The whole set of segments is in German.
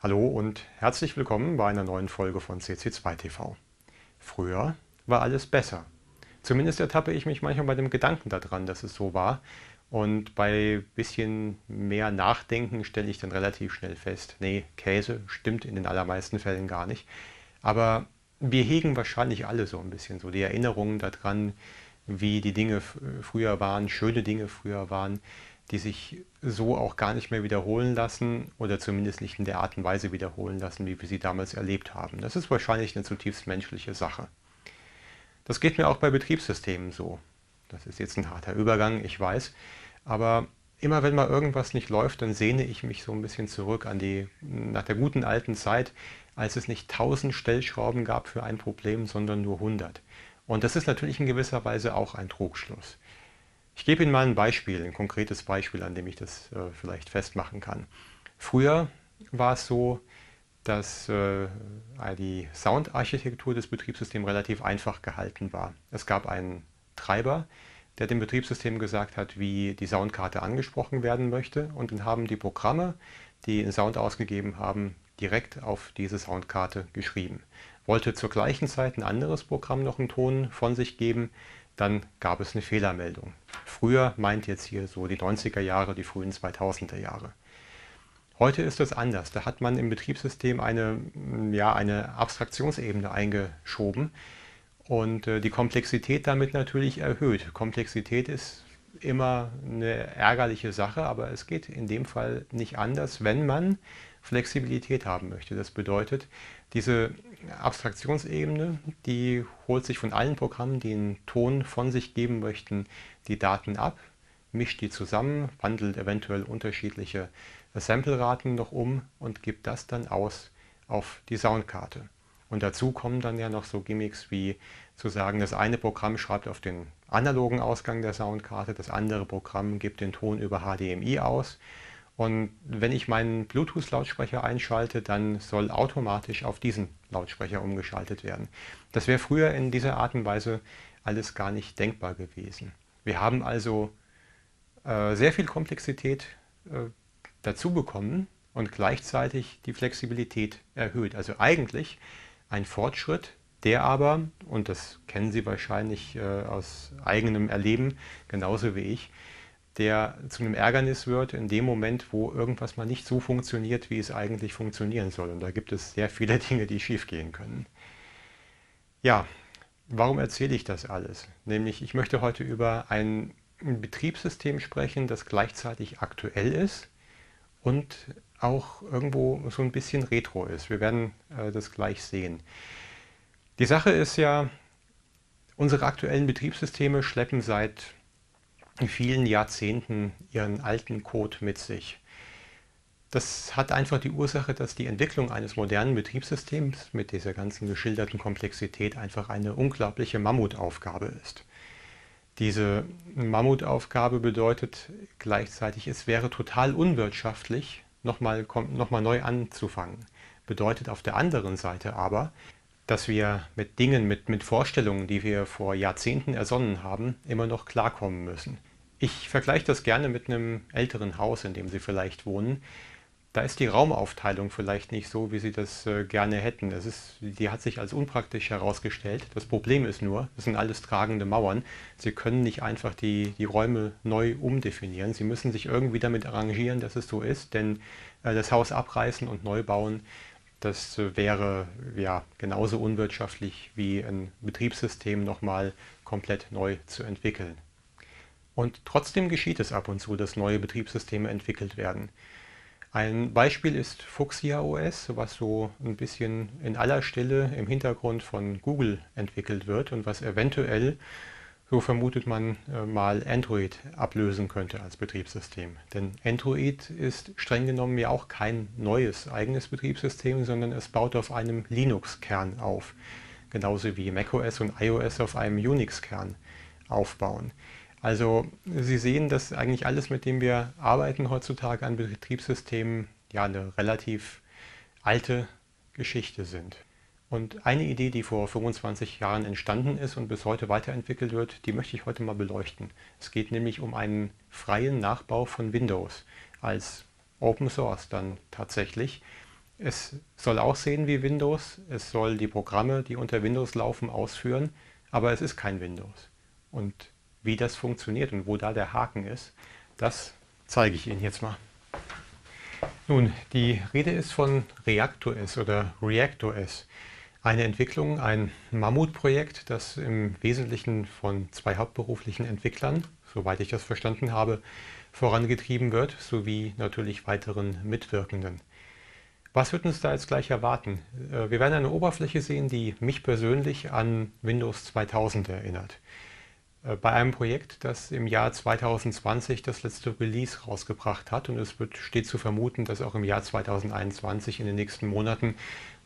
Hallo und herzlich willkommen bei einer neuen Folge von CC2 TV. Früher war alles besser. Zumindest ertappe ich mich manchmal bei dem Gedanken daran, dass es so war. Und bei bisschen mehr Nachdenken stelle ich dann relativ schnell fest, nee, Käse stimmt in den allermeisten Fällen gar nicht. Aber wir hegen wahrscheinlich alle so ein bisschen so die Erinnerungen daran, wie die Dinge früher waren, schöne Dinge früher waren, die sich so auch gar nicht mehr wiederholen lassen oder zumindest nicht in der Art und Weise wiederholen lassen, wie wir sie damals erlebt haben. Das ist wahrscheinlich eine zutiefst menschliche Sache. Das geht mir auch bei Betriebssystemen so. Das ist jetzt ein harter Übergang, ich weiß, aber immer wenn mal irgendwas nicht läuft, dann sehne ich mich so ein bisschen zurück an die, nach der guten alten Zeit, als es nicht tausend Stellschrauben gab für ein Problem, sondern nur hundert. Und das ist natürlich in gewisser Weise auch ein Trugschluss. Ich gebe Ihnen mal ein Beispiel, ein konkretes Beispiel, an dem ich das äh, vielleicht festmachen kann. Früher war es so, dass äh, die Soundarchitektur des Betriebssystems relativ einfach gehalten war. Es gab einen Treiber, der dem Betriebssystem gesagt hat, wie die Soundkarte angesprochen werden möchte und dann haben die Programme, die einen Sound ausgegeben haben, direkt auf diese Soundkarte geschrieben. Wollte zur gleichen Zeit ein anderes Programm noch einen Ton von sich geben, dann gab es eine Fehlermeldung. Früher meint jetzt hier so die 90er Jahre, die frühen 2000er Jahre. Heute ist es anders. Da hat man im Betriebssystem eine, ja, eine Abstraktionsebene eingeschoben und äh, die Komplexität damit natürlich erhöht. Komplexität ist immer eine ärgerliche Sache, aber es geht in dem Fall nicht anders, wenn man Flexibilität haben möchte. Das bedeutet, diese Abstraktionsebene, die holt sich von allen Programmen, die einen Ton von sich geben möchten, die Daten ab, mischt die zusammen, wandelt eventuell unterschiedliche Sampleraten noch um und gibt das dann aus auf die Soundkarte. Und dazu kommen dann ja noch so Gimmicks wie zu sagen, das eine Programm schreibt auf den analogen Ausgang der Soundkarte, das andere Programm gibt den Ton über HDMI aus und wenn ich meinen Bluetooth-Lautsprecher einschalte, dann soll automatisch auf diesen Lautsprecher umgeschaltet werden. Das wäre früher in dieser Art und Weise alles gar nicht denkbar gewesen. Wir haben also äh, sehr viel Komplexität äh, dazu bekommen und gleichzeitig die Flexibilität erhöht. Also eigentlich ein Fortschritt, der aber, und das kennen Sie wahrscheinlich äh, aus eigenem Erleben, genauso wie ich, der zu einem Ärgernis wird in dem Moment, wo irgendwas mal nicht so funktioniert, wie es eigentlich funktionieren soll. Und da gibt es sehr viele Dinge, die schiefgehen können. Ja, warum erzähle ich das alles? Nämlich, ich möchte heute über ein Betriebssystem sprechen, das gleichzeitig aktuell ist und auch irgendwo so ein bisschen retro ist. Wir werden äh, das gleich sehen. Die Sache ist ja, unsere aktuellen Betriebssysteme schleppen seit vielen Jahrzehnten ihren alten Code mit sich. Das hat einfach die Ursache, dass die Entwicklung eines modernen Betriebssystems mit dieser ganzen geschilderten Komplexität einfach eine unglaubliche Mammutaufgabe ist. Diese Mammutaufgabe bedeutet gleichzeitig, es wäre total unwirtschaftlich, nochmal noch mal neu anzufangen. Bedeutet auf der anderen Seite aber, dass wir mit Dingen, mit, mit Vorstellungen, die wir vor Jahrzehnten ersonnen haben, immer noch klarkommen müssen. Ich vergleiche das gerne mit einem älteren Haus, in dem Sie vielleicht wohnen. Da ist die Raumaufteilung vielleicht nicht so, wie Sie das äh, gerne hätten. Das ist, die hat sich als unpraktisch herausgestellt. Das Problem ist nur, das sind alles tragende Mauern. Sie können nicht einfach die, die Räume neu umdefinieren. Sie müssen sich irgendwie damit arrangieren, dass es so ist, denn äh, das Haus abreißen und neu bauen, das äh, wäre ja genauso unwirtschaftlich wie ein Betriebssystem nochmal komplett neu zu entwickeln. Und trotzdem geschieht es ab und zu, dass neue Betriebssysteme entwickelt werden. Ein Beispiel ist Fuchsia OS, was so ein bisschen in aller Stille im Hintergrund von Google entwickelt wird und was eventuell, so vermutet man, äh, mal Android ablösen könnte als Betriebssystem. Denn Android ist streng genommen ja auch kein neues eigenes Betriebssystem, sondern es baut auf einem Linux-Kern auf. Genauso wie macOS und iOS auf einem Unix-Kern aufbauen. Also Sie sehen, dass eigentlich alles, mit dem wir arbeiten heutzutage an Betriebssystemen, ja eine relativ alte Geschichte sind. Und eine Idee, die vor 25 Jahren entstanden ist und bis heute weiterentwickelt wird, die möchte ich heute mal beleuchten. Es geht nämlich um einen freien Nachbau von Windows als Open Source dann tatsächlich, Es soll aussehen wie Windows, es soll die Programme, die unter Windows laufen, ausführen, aber es ist kein Windows. Und wie das funktioniert und wo da der Haken ist, das zeige ich Ihnen jetzt mal. Nun, die Rede ist von ReactOS oder ReactOS. Eine Entwicklung, ein Mammutprojekt, das im Wesentlichen von zwei hauptberuflichen Entwicklern, soweit ich das verstanden habe, vorangetrieben wird, sowie natürlich weiteren Mitwirkenden. Was wird uns da jetzt gleich erwarten? Äh, wir werden eine Oberfläche sehen, die mich persönlich an Windows 2000 erinnert. Äh, bei einem Projekt, das im Jahr 2020 das letzte Release rausgebracht hat und es wird, steht zu vermuten, dass auch im Jahr 2021 in den nächsten Monaten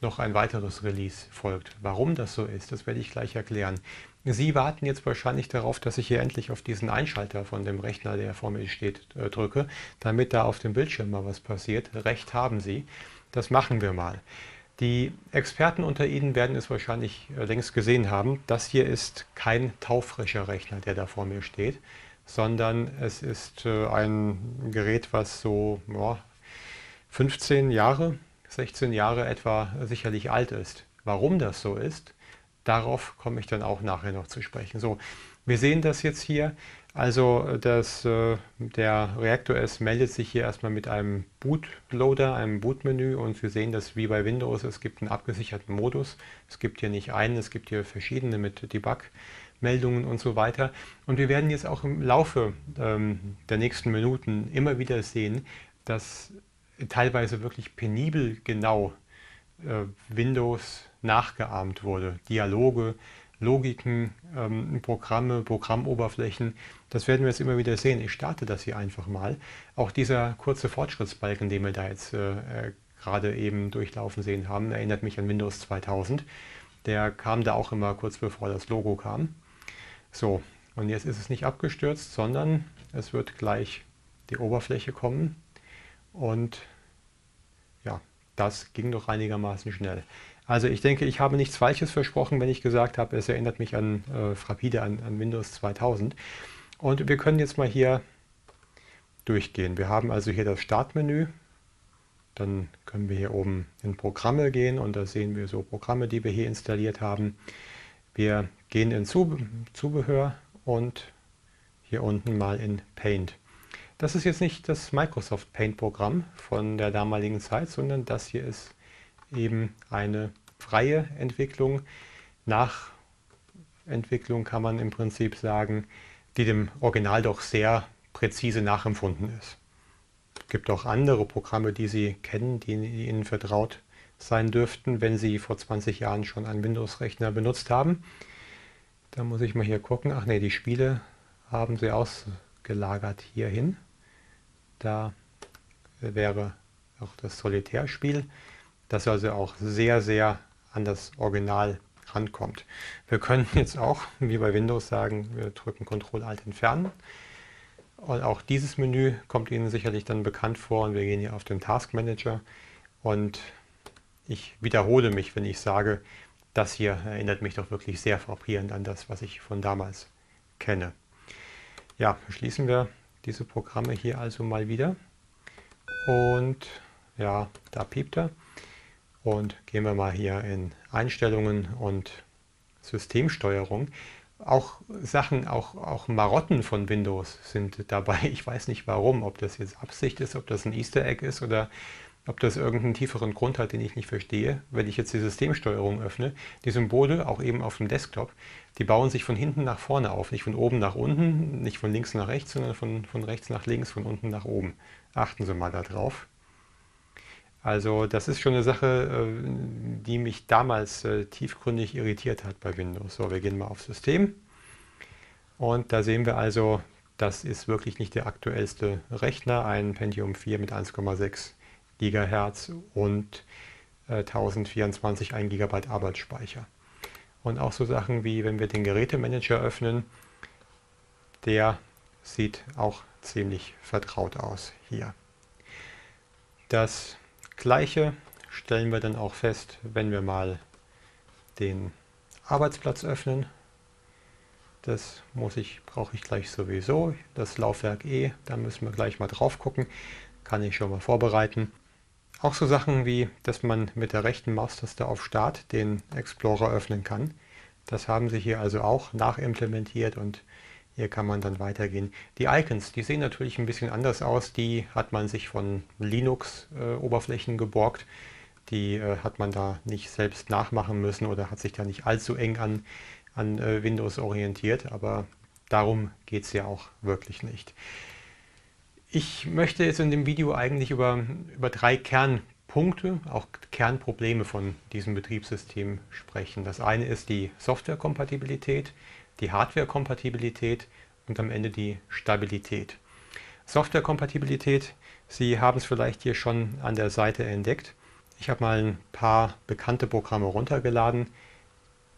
noch ein weiteres Release folgt. Warum das so ist, das werde ich gleich erklären. Sie warten jetzt wahrscheinlich darauf, dass ich hier endlich auf diesen Einschalter von dem Rechner, der vor mir steht, äh, drücke, damit da auf dem Bildschirm mal was passiert. Recht haben Sie. Das machen wir mal. Die Experten unter Ihnen werden es wahrscheinlich äh, längst gesehen haben. Das hier ist kein taufrischer Rechner, der da vor mir steht, sondern es ist äh, ein Gerät, was so ja, 15 Jahre, 16 Jahre etwa sicherlich alt ist. Warum das so ist, darauf komme ich dann auch nachher noch zu sprechen. So, wir sehen das jetzt hier. Also das, äh, der ReactOS meldet sich hier erstmal mit einem Bootloader, einem Bootmenü und wir sehen das wie bei Windows, es gibt einen abgesicherten Modus. Es gibt hier nicht einen, es gibt hier verschiedene mit Debug-Meldungen und so weiter. Und wir werden jetzt auch im Laufe ähm, der nächsten Minuten immer wieder sehen, dass teilweise wirklich penibel genau äh, Windows nachgeahmt wurde. Dialoge, Logiken, ähm, Programme, Programmoberflächen. Das werden wir jetzt immer wieder sehen. Ich starte das hier einfach mal. Auch dieser kurze Fortschrittsbalken, den wir da jetzt äh, äh gerade eben durchlaufen sehen haben, erinnert mich an Windows 2000. Der kam da auch immer kurz bevor das Logo kam. So, und jetzt ist es nicht abgestürzt, sondern es wird gleich die Oberfläche kommen. Und ja, das ging doch einigermaßen schnell. Also ich denke, ich habe nichts Falsches versprochen, wenn ich gesagt habe, es erinnert mich an äh, Frapide, an, an Windows 2000. Und wir können jetzt mal hier durchgehen. Wir haben also hier das Startmenü. Dann können wir hier oben in Programme gehen und da sehen wir so Programme, die wir hier installiert haben. Wir gehen in Zubehör und hier unten mal in Paint. Das ist jetzt nicht das Microsoft Paint Programm von der damaligen Zeit, sondern das hier ist eben eine freie Entwicklung. Nachentwicklung kann man im Prinzip sagen, die dem Original doch sehr präzise nachempfunden ist. Es gibt auch andere Programme, die Sie kennen, die Ihnen vertraut sein dürften, wenn Sie vor 20 Jahren schon einen Windows-Rechner benutzt haben. Da muss ich mal hier gucken. Ach nee, die Spiele haben Sie ausgelagert hierhin. Da wäre auch das Solitärspiel das also auch sehr, sehr an das Original rankommt. Wir können jetzt auch, wie bei Windows, sagen, wir drücken Ctrl Alt entfernen. Und auch dieses Menü kommt Ihnen sicherlich dann bekannt vor und wir gehen hier auf den Task Manager und ich wiederhole mich, wenn ich sage, das hier erinnert mich doch wirklich sehr frappierend an das, was ich von damals kenne. Ja, schließen wir diese Programme hier also mal wieder und ja, da piept er. Und gehen wir mal hier in Einstellungen und Systemsteuerung. Auch Sachen, auch, auch Marotten von Windows sind dabei. Ich weiß nicht warum, ob das jetzt Absicht ist, ob das ein Easter Egg ist oder ob das irgendeinen tieferen Grund hat, den ich nicht verstehe. Wenn ich jetzt die Systemsteuerung öffne, die Symbole, auch eben auf dem Desktop, die bauen sich von hinten nach vorne auf. Nicht von oben nach unten, nicht von links nach rechts, sondern von, von rechts nach links, von unten nach oben. Achten Sie mal darauf. Also das ist schon eine Sache, äh, die mich damals äh, tiefgründig irritiert hat bei Windows. So, wir gehen mal auf System und da sehen wir also, das ist wirklich nicht der aktuellste Rechner, ein Pentium 4 mit 1,6 GHz und 1024 äh, 1 GB Arbeitsspeicher. Und auch so Sachen wie, wenn wir den Gerätemanager öffnen, der sieht auch ziemlich vertraut aus hier. Das Gleiche stellen wir dann auch fest, wenn wir mal den Arbeitsplatz öffnen. Das muss ich, brauche ich gleich sowieso. Das Laufwerk E, da müssen wir gleich mal drauf gucken. Kann ich schon mal vorbereiten. Auch so Sachen wie, dass man mit der rechten Maustaste auf Start den Explorer öffnen kann. Das haben sie hier also auch nachimplementiert und hier kann man dann weitergehen. Die Icons, die sehen natürlich ein bisschen anders aus. Die hat man sich von Linux-Oberflächen äh, geborgt. Die äh, hat man da nicht selbst nachmachen müssen oder hat sich da nicht allzu eng an, an äh, Windows orientiert. Aber darum geht es ja auch wirklich nicht. Ich möchte jetzt in dem Video eigentlich über, über drei Kernpunkte, auch Kernprobleme von diesem Betriebssystem sprechen. Das eine ist die Softwarekompatibilität, die Hardwarekompatibilität und am Ende die Stabilität. Softwarekompatibilität, Sie haben es vielleicht hier schon an der Seite entdeckt. Ich habe mal ein paar bekannte Programme runtergeladen.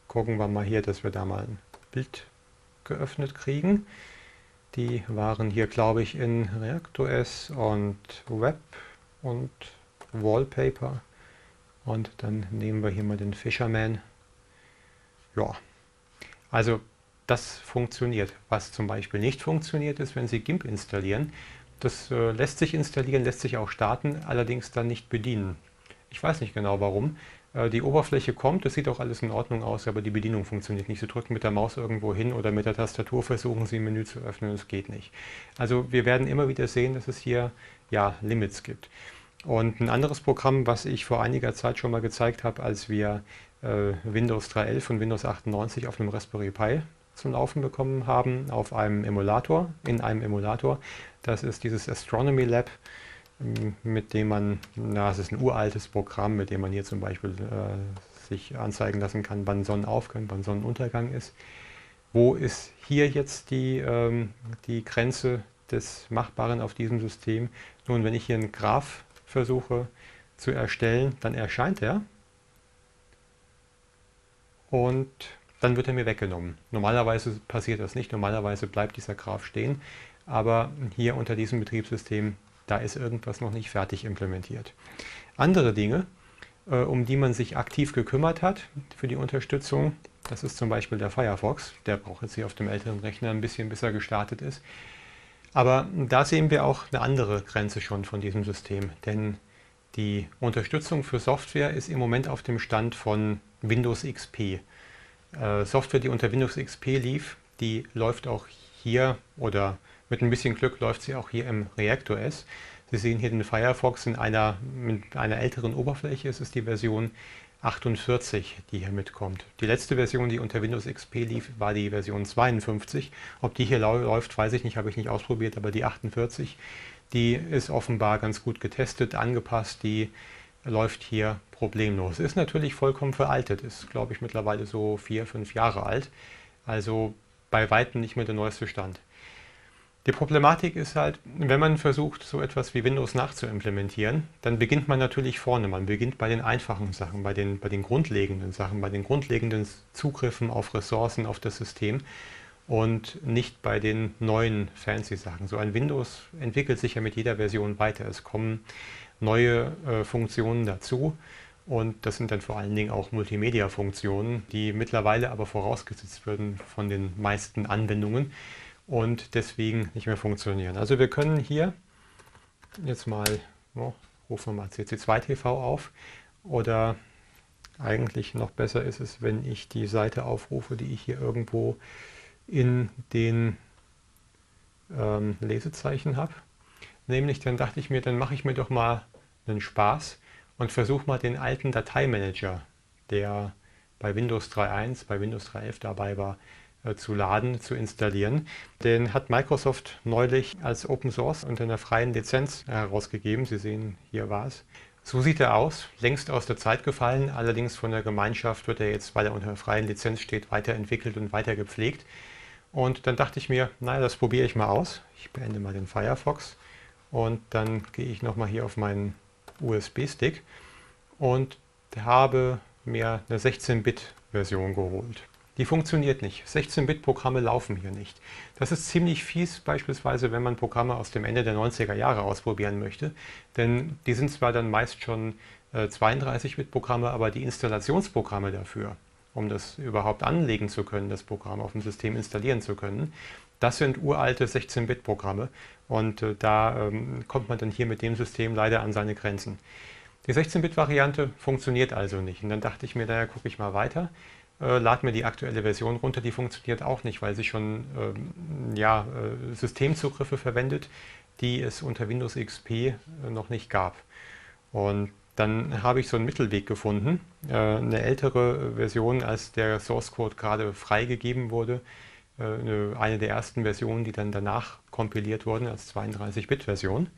Gucken wir mal hier, dass wir da mal ein Bild geöffnet kriegen. Die waren hier, glaube ich, in ReactOS und Web und Wallpaper. Und dann nehmen wir hier mal den Fisherman. Ja, also das funktioniert. Was zum Beispiel nicht funktioniert, ist, wenn Sie GIMP installieren. Das äh, lässt sich installieren, lässt sich auch starten, allerdings dann nicht bedienen. Ich weiß nicht genau warum. Äh, die Oberfläche kommt, es sieht auch alles in Ordnung aus, aber die Bedienung funktioniert nicht. Sie drücken mit der Maus irgendwo hin oder mit der Tastatur versuchen Sie ein Menü zu öffnen es geht nicht. Also wir werden immer wieder sehen, dass es hier ja, Limits gibt. Und ein anderes Programm, was ich vor einiger Zeit schon mal gezeigt habe, als wir äh, Windows 3.11 und Windows 98 auf einem Raspberry Pi zum Laufen bekommen haben, auf einem Emulator, in einem Emulator. Das ist dieses Astronomy Lab mit dem man, na, es ist ein uraltes Programm, mit dem man hier zum Beispiel äh, sich anzeigen lassen kann, wann Sonnenaufgang, wann Sonnenuntergang ist. Wo ist hier jetzt die, ähm, die Grenze des Machbaren auf diesem System? Nun, wenn ich hier einen Graph versuche zu erstellen, dann erscheint er und dann wird er mir weggenommen. Normalerweise passiert das nicht, normalerweise bleibt dieser Graph stehen, aber hier unter diesem Betriebssystem da ist irgendwas noch nicht fertig implementiert. Andere Dinge, äh, um die man sich aktiv gekümmert hat für die Unterstützung, das ist zum Beispiel der Firefox. Der braucht jetzt hier auf dem älteren Rechner ein bisschen, bis er gestartet ist. Aber da sehen wir auch eine andere Grenze schon von diesem System, denn die Unterstützung für Software ist im Moment auf dem Stand von Windows XP. Äh, Software, die unter Windows XP lief, die läuft auch hier oder mit ein bisschen Glück läuft sie auch hier im ReactOS. Sie sehen hier den Firefox in einer, mit einer älteren Oberfläche. Es ist die Version 48, die hier mitkommt. Die letzte Version, die unter Windows XP lief, war die Version 52. Ob die hier läuft, weiß ich nicht, habe ich nicht ausprobiert, aber die 48, die ist offenbar ganz gut getestet, angepasst, die läuft hier problemlos. Ist natürlich vollkommen veraltet, ist glaube ich mittlerweile so vier, fünf Jahre alt, also bei weitem nicht mehr der neueste Stand. Die Problematik ist halt, wenn man versucht, so etwas wie Windows nachzuimplementieren, dann beginnt man natürlich vorne. Man beginnt bei den einfachen Sachen, bei den, bei den grundlegenden Sachen, bei den grundlegenden Zugriffen auf Ressourcen, auf das System und nicht bei den neuen fancy Sachen. So ein Windows entwickelt sich ja mit jeder Version weiter. Es kommen neue äh, Funktionen dazu und das sind dann vor allen Dingen auch Multimedia-Funktionen, die mittlerweile aber vorausgesetzt werden von den meisten Anwendungen und deswegen nicht mehr funktionieren. Also wir können hier jetzt mal, oh, rufen wir mal CC2 TV auf oder eigentlich noch besser ist es, wenn ich die Seite aufrufe, die ich hier irgendwo in den ähm, Lesezeichen habe. Nämlich dann dachte ich mir, dann mache ich mir doch mal einen Spaß und versuche mal den alten Dateimanager, der bei Windows 3.1, bei Windows 3.11 dabei war, äh, zu laden, zu installieren. Den hat Microsoft neulich als Open Source unter einer freien Lizenz herausgegeben. Sie sehen, hier war es. So sieht er aus, längst aus der Zeit gefallen, allerdings von der Gemeinschaft wird er jetzt, weil er unter einer freien Lizenz steht, weiterentwickelt und weiter gepflegt. Und dann dachte ich mir, naja, das probiere ich mal aus. Ich beende mal den Firefox und dann gehe ich nochmal hier auf meinen USB-Stick und habe mir eine 16-Bit-Version geholt. Die funktioniert nicht. 16-Bit-Programme laufen hier nicht. Das ist ziemlich fies, beispielsweise wenn man Programme aus dem Ende der 90er Jahre ausprobieren möchte. Denn die sind zwar dann meist schon äh, 32-Bit-Programme, aber die Installationsprogramme dafür, um das überhaupt anlegen zu können, das Programm auf dem System installieren zu können, das sind uralte 16-Bit-Programme und äh, da ähm, kommt man dann hier mit dem System leider an seine Grenzen. Die 16-Bit-Variante funktioniert also nicht. Und dann dachte ich mir, naja, gucke ich mal weiter, äh, lade mir die aktuelle Version runter, die funktioniert auch nicht, weil sie schon ähm, ja, äh, Systemzugriffe verwendet, die es unter Windows XP äh, noch nicht gab. Und dann habe ich so einen Mittelweg gefunden, äh, eine ältere Version, als der Source Code gerade freigegeben wurde, eine der ersten Versionen, die dann danach kompiliert wurden als 32-Bit-Version.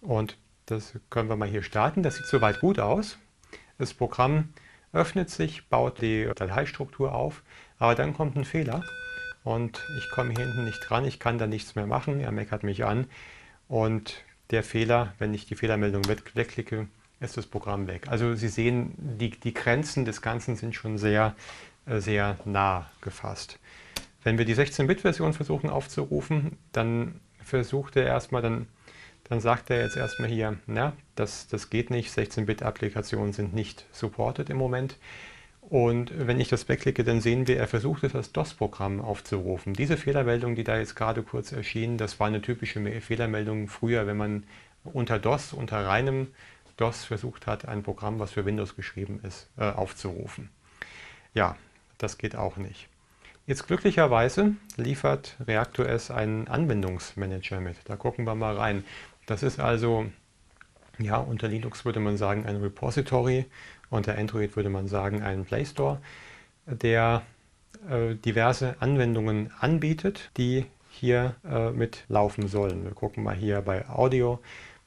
Und das können wir mal hier starten. Das sieht soweit gut aus. Das Programm öffnet sich, baut die Dateistruktur auf, aber dann kommt ein Fehler und ich komme hier hinten nicht dran, ich kann da nichts mehr machen, er meckert mich an und der Fehler, wenn ich die Fehlermeldung wegklicke, ist das Programm weg. Also Sie sehen, die, die Grenzen des Ganzen sind schon sehr, äh, sehr nah gefasst. Wenn wir die 16-Bit-Version versuchen aufzurufen, dann versucht er erstmal, dann, dann sagt er jetzt erstmal hier, na, das, das geht nicht, 16-Bit-Applikationen sind nicht supported im Moment. Und wenn ich das wegklicke, dann sehen wir, er versucht es das DOS-Programm aufzurufen. Diese Fehlermeldung, die da jetzt gerade kurz erschien, das war eine typische Fehlermeldung früher, wenn man unter DOS, unter reinem DOS versucht hat, ein Programm, was für Windows geschrieben ist, äh, aufzurufen. Ja, das geht auch nicht. Jetzt glücklicherweise liefert ReactOS einen Anwendungsmanager mit. Da gucken wir mal rein. Das ist also, ja, unter Linux würde man sagen ein Repository, unter Android würde man sagen ein Play Store, der äh, diverse Anwendungen anbietet, die hier äh, mit sollen. Wir gucken mal hier bei Audio.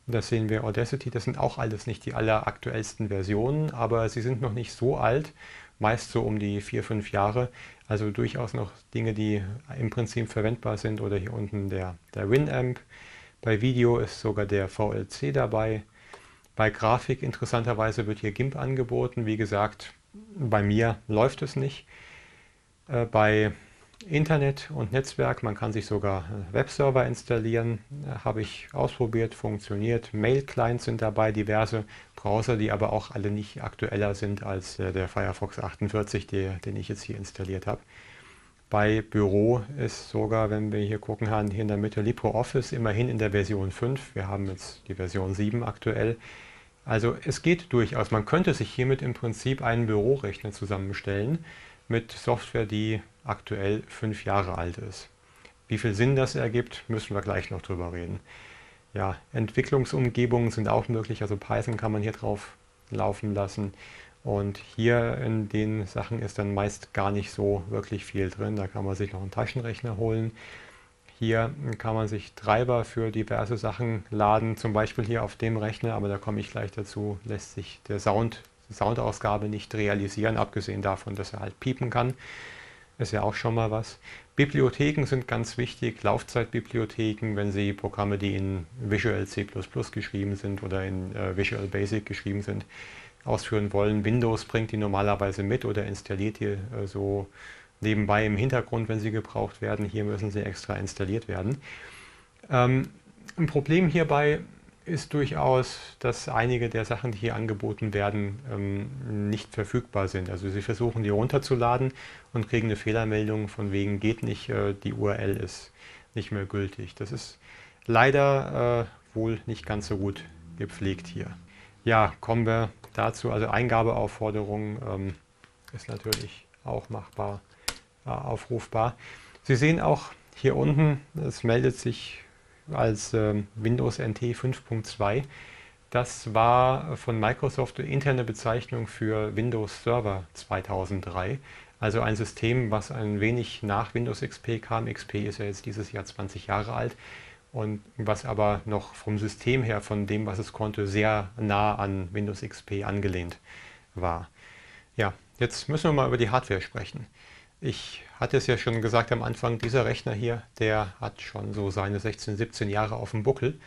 Das sehen wir Audacity. Das sind auch alles nicht die alleraktuellsten Versionen, aber sie sind noch nicht so alt, meist so um die vier, fünf Jahre, also durchaus noch Dinge, die im Prinzip verwendbar sind. Oder hier unten der, der Winamp. Bei Video ist sogar der VLC dabei. Bei Grafik interessanterweise wird hier GIMP angeboten. Wie gesagt, bei mir läuft es nicht. Äh, bei Internet und Netzwerk, man kann sich sogar Webserver installieren, äh, habe ich ausprobiert, funktioniert. Mail-Clients sind dabei, diverse Browser, die aber auch alle nicht aktueller sind als äh, der Firefox 48, der, den ich jetzt hier installiert habe. Bei Büro ist sogar, wenn wir hier gucken, haben hier in der Mitte LibreOffice immerhin in der Version 5. Wir haben jetzt die Version 7 aktuell. Also es geht durchaus. Man könnte sich hiermit im Prinzip einen Bürorechner zusammenstellen mit Software, die aktuell fünf Jahre alt ist. Wie viel Sinn das ergibt, müssen wir gleich noch drüber reden. Ja, Entwicklungsumgebungen sind auch möglich, also Python kann man hier drauf laufen lassen. Und hier in den Sachen ist dann meist gar nicht so wirklich viel drin. Da kann man sich noch einen Taschenrechner holen. Hier kann man sich Treiber für diverse Sachen laden, zum Beispiel hier auf dem Rechner, aber da komme ich gleich dazu, lässt sich der Sound, die Soundausgabe nicht realisieren, abgesehen davon, dass er halt piepen kann. Ist ja auch schon mal was. Bibliotheken sind ganz wichtig, Laufzeitbibliotheken, wenn Sie Programme, die in Visual C++ geschrieben sind oder in äh, Visual Basic geschrieben sind, ausführen wollen. Windows bringt die normalerweise mit oder installiert die äh, so nebenbei im Hintergrund, wenn sie gebraucht werden. Hier müssen sie extra installiert werden. Ähm, ein Problem hierbei ist durchaus, dass einige der Sachen, die hier angeboten werden, ähm, nicht verfügbar sind. Also Sie versuchen die runterzuladen und kriegen eine Fehlermeldung von wegen geht nicht, äh, die URL ist nicht mehr gültig. Das ist leider äh, wohl nicht ganz so gut gepflegt hier. Ja, kommen wir dazu. Also Eingabeaufforderung ähm, ist natürlich auch machbar, äh, aufrufbar. Sie sehen auch hier unten, es meldet sich als äh, Windows NT 5.2. Das war von Microsoft eine interne Bezeichnung für Windows Server 2003. Also ein System, was ein wenig nach Windows XP kam. XP ist ja jetzt dieses Jahr 20 Jahre alt und was aber noch vom System her, von dem, was es konnte, sehr nah an Windows XP angelehnt war. Ja, jetzt müssen wir mal über die Hardware sprechen. Ich hatte es ja schon gesagt am Anfang, dieser Rechner hier, der hat schon so seine 16, 17 Jahre auf dem Buckel.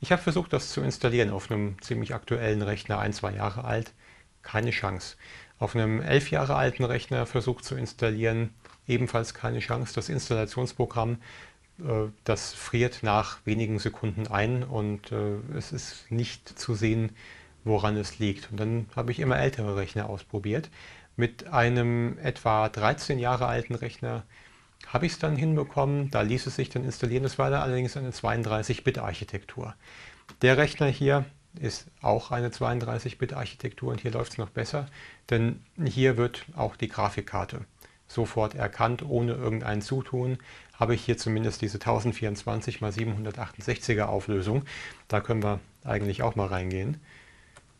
Ich habe versucht, das zu installieren auf einem ziemlich aktuellen Rechner, ein, zwei Jahre alt. Keine Chance. Auf einem elf Jahre alten Rechner versucht zu installieren, ebenfalls keine Chance. Das Installationsprogramm, äh, das friert nach wenigen Sekunden ein und äh, es ist nicht zu sehen, woran es liegt. Und dann habe ich immer ältere Rechner ausprobiert. Mit einem etwa 13 Jahre alten Rechner habe ich es dann hinbekommen. Da ließ es sich dann installieren. Das war allerdings eine 32-Bit-Architektur. Der Rechner hier, ist auch eine 32-Bit-Architektur und hier läuft es noch besser, denn hier wird auch die Grafikkarte sofort erkannt, ohne irgendein Zutun. Habe ich hier zumindest diese 1024 x 768er Auflösung. Da können wir eigentlich auch mal reingehen.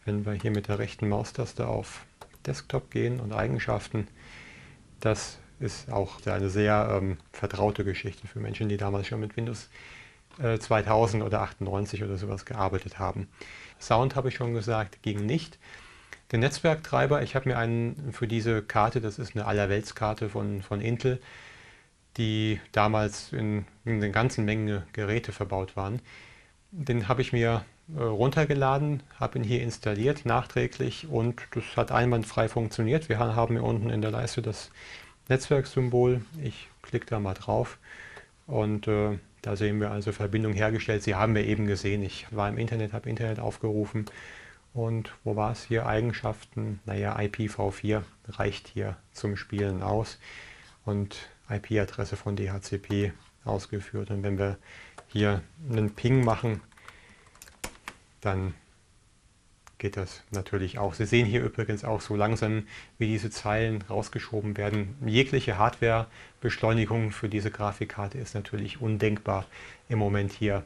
Wenn wir hier mit der rechten Maustaste auf Desktop gehen und Eigenschaften, das ist auch eine sehr ähm, vertraute Geschichte für Menschen, die damals schon mit Windows äh, 2000 oder 98 oder sowas gearbeitet haben. Sound habe ich schon gesagt, ging nicht. Der Netzwerktreiber, ich habe mir einen für diese Karte, das ist eine Allerweltskarte von, von Intel, die damals in, in einer ganzen Menge Geräte verbaut waren. Den habe ich mir runtergeladen, habe ihn hier installiert nachträglich und das hat einwandfrei funktioniert. Wir haben hier unten in der Leiste das Netzwerksymbol. Ich klicke da mal drauf und äh, da sehen wir also Verbindung hergestellt. Sie haben wir eben gesehen. Ich war im Internet, habe Internet aufgerufen und wo war es hier? Eigenschaften. Naja, IPv4 reicht hier zum Spielen aus und IP-Adresse von DHCP ausgeführt. Und wenn wir hier einen Ping machen, dann geht das natürlich auch. Sie sehen hier übrigens auch so langsam, wie diese Zeilen rausgeschoben werden. Jegliche Hardware-Beschleunigung für diese Grafikkarte ist natürlich undenkbar im Moment hier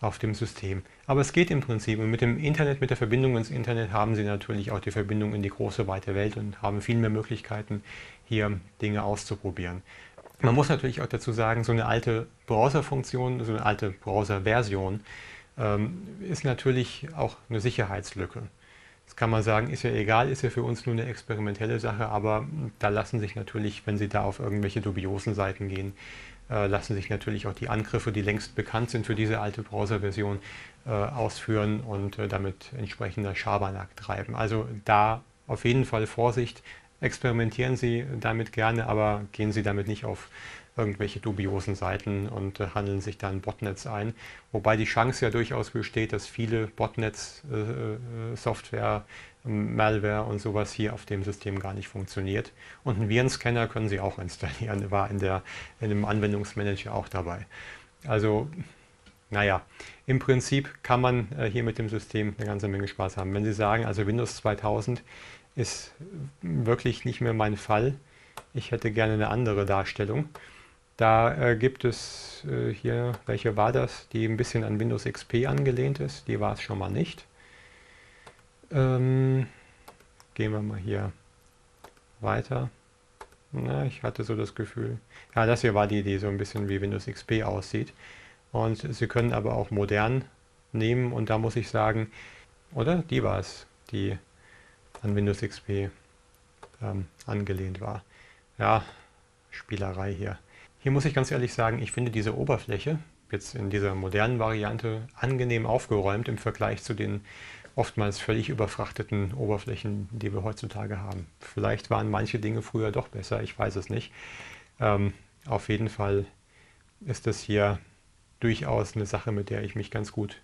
auf dem System. Aber es geht im Prinzip und mit dem Internet, mit der Verbindung ins Internet haben Sie natürlich auch die Verbindung in die große weite Welt und haben viel mehr Möglichkeiten, hier Dinge auszuprobieren. Man muss natürlich auch dazu sagen, so eine alte Browser-Funktion, so eine alte Browser-Version, ist natürlich auch eine Sicherheitslücke. Das kann man sagen, ist ja egal, ist ja für uns nur eine experimentelle Sache, aber da lassen sich natürlich, wenn Sie da auf irgendwelche dubiosen Seiten gehen, äh, lassen sich natürlich auch die Angriffe, die längst bekannt sind für diese alte Browser-Version, äh, ausführen und äh, damit entsprechender Schabernack treiben. Also da auf jeden Fall Vorsicht, experimentieren Sie damit gerne, aber gehen Sie damit nicht auf irgendwelche dubiosen Seiten und äh, handeln sich dann Botnets ein. Wobei die Chance ja durchaus besteht, dass viele Botnets, äh, äh, Software, Malware und sowas hier auf dem System gar nicht funktioniert. Und einen Virenscanner können Sie auch installieren, war in, der, in dem Anwendungsmanager auch dabei. Also, naja, im Prinzip kann man äh, hier mit dem System eine ganze Menge Spaß haben. Wenn Sie sagen, also Windows 2000 ist wirklich nicht mehr mein Fall, ich hätte gerne eine andere Darstellung, da äh, gibt es äh, hier, welche war das, die ein bisschen an Windows XP angelehnt ist. Die war es schon mal nicht. Ähm, gehen wir mal hier weiter. Na, ich hatte so das Gefühl. Ja, das hier war die, die so ein bisschen wie Windows XP aussieht. Und Sie können aber auch modern nehmen und da muss ich sagen, oder? Die war es, die an Windows XP ähm, angelehnt war. Ja, Spielerei hier. Hier muss ich ganz ehrlich sagen, ich finde diese Oberfläche jetzt in dieser modernen Variante angenehm aufgeräumt im Vergleich zu den oftmals völlig überfrachteten Oberflächen, die wir heutzutage haben. Vielleicht waren manche Dinge früher doch besser, ich weiß es nicht. Ähm, auf jeden Fall ist das hier durchaus eine Sache, mit der ich mich ganz gut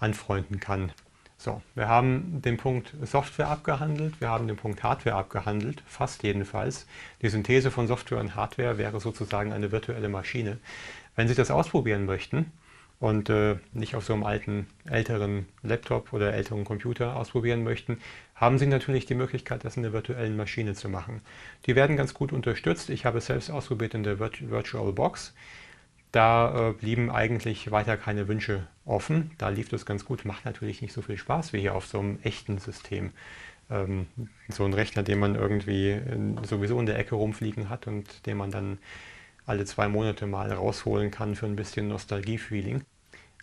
anfreunden kann. So, wir haben den Punkt Software abgehandelt, wir haben den Punkt Hardware abgehandelt, fast jedenfalls. Die Synthese von Software und Hardware wäre sozusagen eine virtuelle Maschine. Wenn Sie das ausprobieren möchten und äh, nicht auf so einem alten, älteren Laptop oder älteren Computer ausprobieren möchten, haben Sie natürlich die Möglichkeit, das in der virtuellen Maschine zu machen. Die werden ganz gut unterstützt. Ich habe es selbst ausprobiert in der Virtual Box. Da äh, blieben eigentlich weiter keine Wünsche offen. Da lief das ganz gut. Macht natürlich nicht so viel Spaß wie hier auf so einem echten System. Ähm, so ein Rechner, den man irgendwie in, sowieso in der Ecke rumfliegen hat und den man dann alle zwei Monate mal rausholen kann für ein bisschen Nostalgie-Feeling.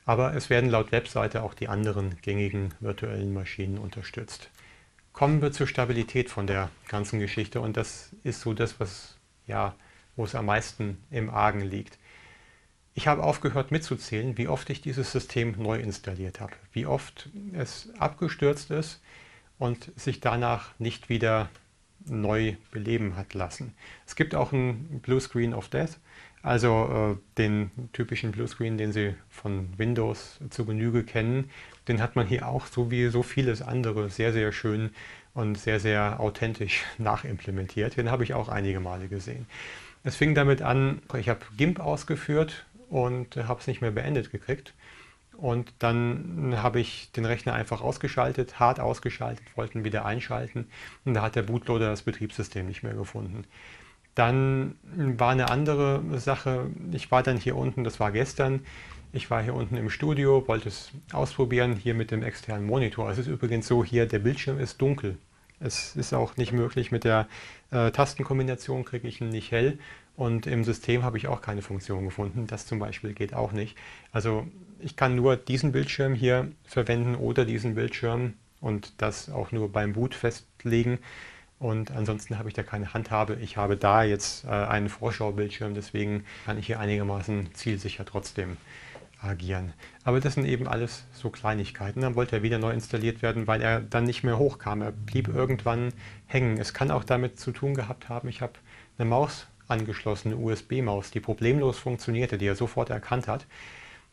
Aber es werden laut Webseite auch die anderen gängigen virtuellen Maschinen unterstützt. Kommen wir zur Stabilität von der ganzen Geschichte und das ist so das, was ja, wo es am meisten im Argen liegt. Ich habe aufgehört mitzuzählen, wie oft ich dieses System neu installiert habe, wie oft es abgestürzt ist und sich danach nicht wieder neu beleben hat lassen. Es gibt auch einen Blue Screen of Death, also äh, den typischen Bluescreen, den Sie von Windows zu Genüge kennen. Den hat man hier auch, so wie so vieles andere, sehr, sehr schön und sehr, sehr authentisch nachimplementiert. Den habe ich auch einige Male gesehen. Es fing damit an, ich habe GIMP ausgeführt, und habe es nicht mehr beendet gekriegt. und dann habe ich den Rechner einfach ausgeschaltet, hart ausgeschaltet, wollten wieder einschalten und da hat der Bootloader das Betriebssystem nicht mehr gefunden. Dann war eine andere Sache, ich war dann hier unten, das war gestern, ich war hier unten im Studio, wollte es ausprobieren, hier mit dem externen Monitor. Es ist übrigens so, hier der Bildschirm ist dunkel. Es ist auch nicht möglich, mit der äh, Tastenkombination kriege ich ihn nicht hell und im System habe ich auch keine Funktion gefunden. Das zum Beispiel geht auch nicht. Also ich kann nur diesen Bildschirm hier verwenden oder diesen Bildschirm und das auch nur beim Boot festlegen. Und ansonsten habe ich da keine Handhabe. Ich habe da jetzt äh, einen Vorschaubildschirm, deswegen kann ich hier einigermaßen zielsicher trotzdem agieren. Aber das sind eben alles so Kleinigkeiten. Dann wollte er wieder neu installiert werden, weil er dann nicht mehr hochkam. Er blieb irgendwann hängen. Es kann auch damit zu tun gehabt haben, ich habe eine Maus angeschlossen, eine USB-Maus, die problemlos funktionierte, die er sofort erkannt hat.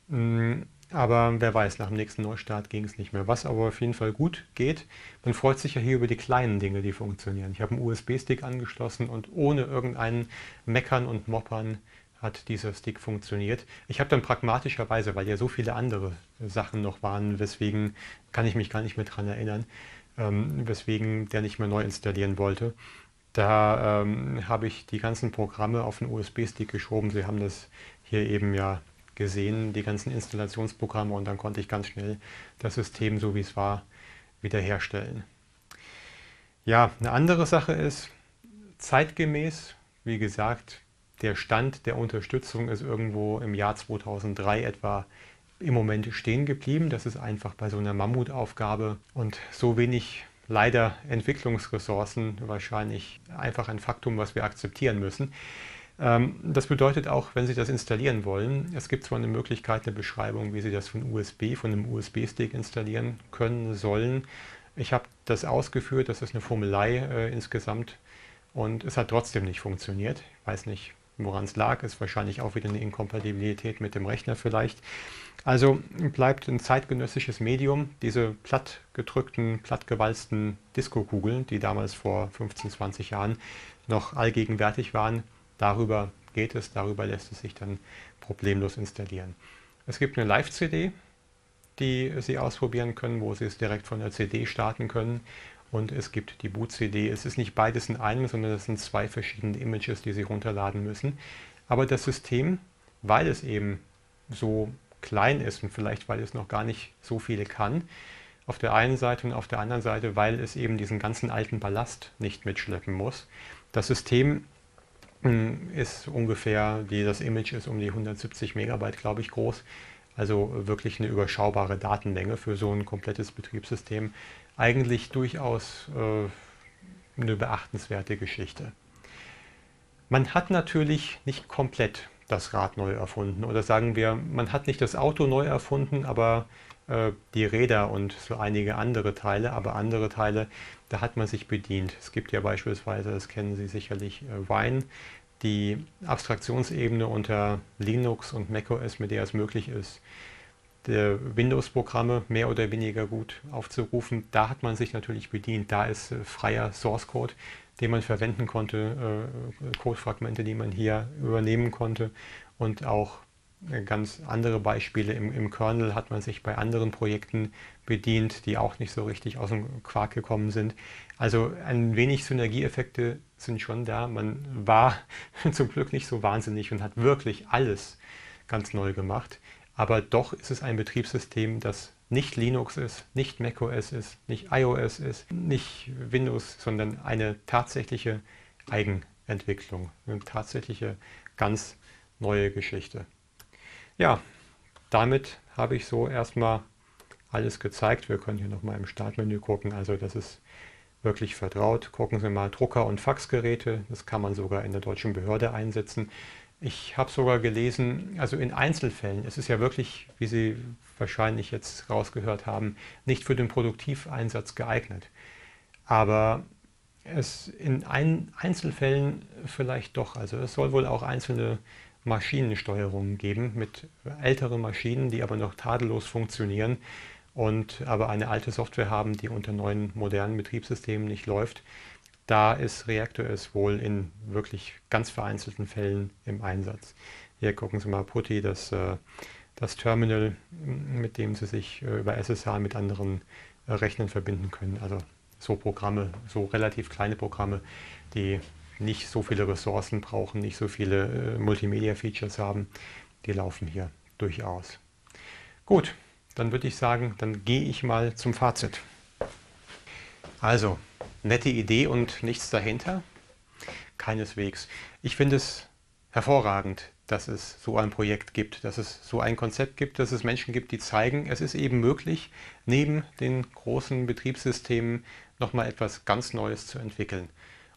Mm, aber wer weiß, nach dem nächsten Neustart ging es nicht mehr. Was aber auf jeden Fall gut geht, man freut sich ja hier über die kleinen Dinge, die funktionieren. Ich habe einen USB-Stick angeschlossen und ohne irgendeinen Meckern und Moppern hat dieser Stick funktioniert. Ich habe dann pragmatischerweise, weil ja so viele andere Sachen noch waren, weswegen kann ich mich gar nicht mehr daran erinnern, ähm, weswegen der nicht mehr neu installieren wollte. Da ähm, habe ich die ganzen Programme auf den USB-Stick geschoben. Sie haben das hier eben ja gesehen, die ganzen Installationsprogramme und dann konnte ich ganz schnell das System, so wie es war, wiederherstellen. Ja, eine andere Sache ist, zeitgemäß, wie gesagt, der Stand der Unterstützung ist irgendwo im Jahr 2003 etwa im Moment stehen geblieben. Das ist einfach bei so einer Mammutaufgabe und so wenig leider Entwicklungsressourcen wahrscheinlich einfach ein Faktum, was wir akzeptieren müssen. Ähm, das bedeutet auch, wenn Sie das installieren wollen, es gibt zwar eine Möglichkeit, eine Beschreibung, wie Sie das von USB, von einem USB-Stick installieren können sollen. Ich habe das ausgeführt, das ist eine Formelei äh, insgesamt und es hat trotzdem nicht funktioniert. Ich weiß nicht, Woran es lag, ist wahrscheinlich auch wieder eine Inkompatibilität mit dem Rechner vielleicht. Also bleibt ein zeitgenössisches Medium, diese platt gedrückten, platt gewalzten Disco-Kugeln, die damals vor 15, 20 Jahren noch allgegenwärtig waren. Darüber geht es, darüber lässt es sich dann problemlos installieren. Es gibt eine Live-CD, die Sie ausprobieren können, wo Sie es direkt von der CD starten können und es gibt die Boot-CD. Es ist nicht beides in einem, sondern es sind zwei verschiedene Images, die Sie runterladen müssen. Aber das System, weil es eben so klein ist und vielleicht weil es noch gar nicht so viele kann, auf der einen Seite und auf der anderen Seite, weil es eben diesen ganzen alten Ballast nicht mitschleppen muss. Das System hm, ist ungefähr, die, das Image ist um die 170 Megabyte, glaube ich, groß. Also wirklich eine überschaubare Datenlänge für so ein komplettes Betriebssystem eigentlich durchaus äh, eine beachtenswerte Geschichte. Man hat natürlich nicht komplett das Rad neu erfunden oder sagen wir, man hat nicht das Auto neu erfunden, aber äh, die Räder und so einige andere Teile, aber andere Teile, da hat man sich bedient. Es gibt ja beispielsweise, das kennen Sie sicherlich, äh, Wine, die Abstraktionsebene unter Linux und macOS, mit der es möglich ist, der Windows-Programme mehr oder weniger gut aufzurufen. Da hat man sich natürlich bedient. Da ist äh, freier Source Code, den man verwenden konnte, äh, Codefragmente, die man hier übernehmen konnte und auch äh, ganz andere Beispiele. Im, Im, Kernel hat man sich bei anderen Projekten bedient, die auch nicht so richtig aus dem Quark gekommen sind. Also ein wenig Synergieeffekte sind schon da. Man war zum Glück nicht so wahnsinnig und hat wirklich alles ganz neu gemacht aber doch ist es ein Betriebssystem, das nicht Linux ist, nicht macOS ist, nicht iOS ist, nicht Windows, sondern eine tatsächliche Eigenentwicklung, eine tatsächliche ganz neue Geschichte. Ja, damit habe ich so erstmal alles gezeigt. Wir können hier nochmal im Startmenü gucken. Also das ist wirklich vertraut. Gucken Sie mal Drucker- und Faxgeräte. Das kann man sogar in der deutschen Behörde einsetzen. Ich habe sogar gelesen, also in Einzelfällen, es ist ja wirklich, wie Sie wahrscheinlich jetzt rausgehört haben, nicht für den Produktiveinsatz geeignet. Aber es in ein Einzelfällen vielleicht doch. Also es soll wohl auch einzelne Maschinensteuerungen geben mit älteren Maschinen, die aber noch tadellos funktionieren und aber eine alte Software haben, die unter neuen modernen Betriebssystemen nicht läuft. Da ist ReactorOS wohl in wirklich ganz vereinzelten Fällen im Einsatz. Hier gucken Sie mal Putty, das, äh, das Terminal, mit dem Sie sich äh, über SSH mit anderen äh, Rechnern verbinden können. Also so Programme, so relativ kleine Programme, die nicht so viele Ressourcen brauchen, nicht so viele Multimedia-Features haben, die laufen hier durchaus. Gut, dann würde ich sagen, dann gehe ich mal zum Fazit. Also, nette Idee und nichts dahinter? Keineswegs. Ich finde es hervorragend, dass es so ein Projekt gibt, dass es so ein Konzept gibt, dass es Menschen gibt, die zeigen, es ist eben möglich, neben den großen Betriebssystemen nochmal etwas ganz Neues zu entwickeln.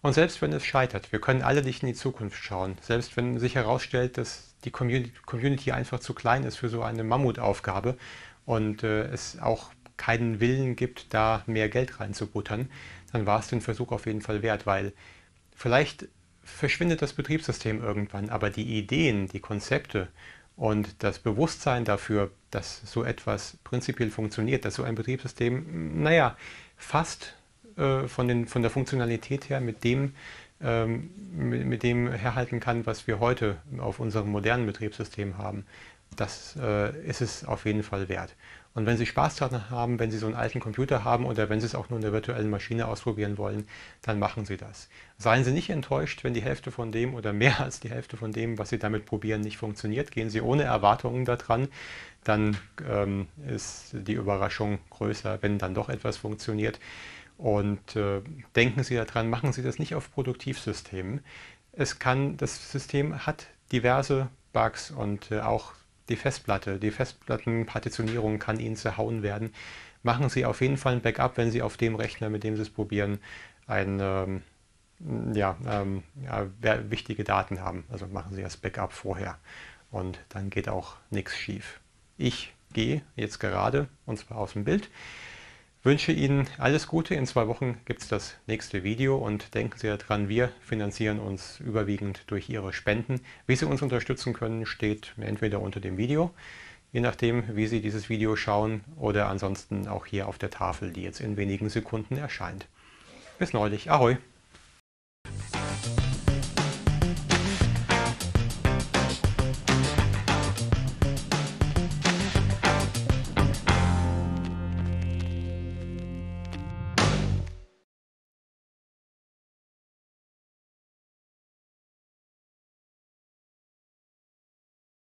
Und selbst wenn es scheitert, wir können alle nicht in die Zukunft schauen, selbst wenn sich herausstellt, dass die Community einfach zu klein ist für so eine Mammutaufgabe und äh, es auch keinen Willen gibt, da mehr Geld reinzubuttern, dann war es den Versuch auf jeden Fall wert, weil vielleicht verschwindet das Betriebssystem irgendwann, aber die Ideen, die Konzepte und das Bewusstsein dafür, dass so etwas prinzipiell funktioniert, dass so ein Betriebssystem, naja, fast äh, von, den, von der Funktionalität her mit dem, ähm, mit, mit, dem herhalten kann, was wir heute auf unserem modernen Betriebssystem haben, das äh, ist es auf jeden Fall wert. Und wenn Sie Spaß daran haben, wenn Sie so einen alten Computer haben oder wenn Sie es auch nur in der virtuellen Maschine ausprobieren wollen, dann machen Sie das. Seien Sie nicht enttäuscht, wenn die Hälfte von dem oder mehr als die Hälfte von dem, was Sie damit probieren, nicht funktioniert. Gehen Sie ohne Erwartungen daran, dann ähm, ist die Überraschung größer, wenn dann doch etwas funktioniert. Und äh, denken Sie daran, machen Sie das nicht auf Produktivsystemen. Es kann, das System hat diverse Bugs und äh, auch die Festplatte, die Festplattenpartitionierung kann Ihnen zerhauen werden. Machen Sie auf jeden Fall ein Backup, wenn Sie auf dem Rechner, mit dem Sie es probieren, ein, ähm, ja, ähm, ja, wichtige Daten haben. Also machen Sie das Backup vorher und dann geht auch nichts schief. Ich gehe jetzt gerade, und zwar aus dem Bild, wünsche Ihnen alles Gute. In zwei Wochen gibt es das nächste Video und denken Sie daran, wir finanzieren uns überwiegend durch Ihre Spenden. Wie Sie uns unterstützen können, steht entweder unter dem Video, je nachdem, wie Sie dieses Video schauen, oder ansonsten auch hier auf der Tafel, die jetzt in wenigen Sekunden erscheint. Bis neulich. Ahoi!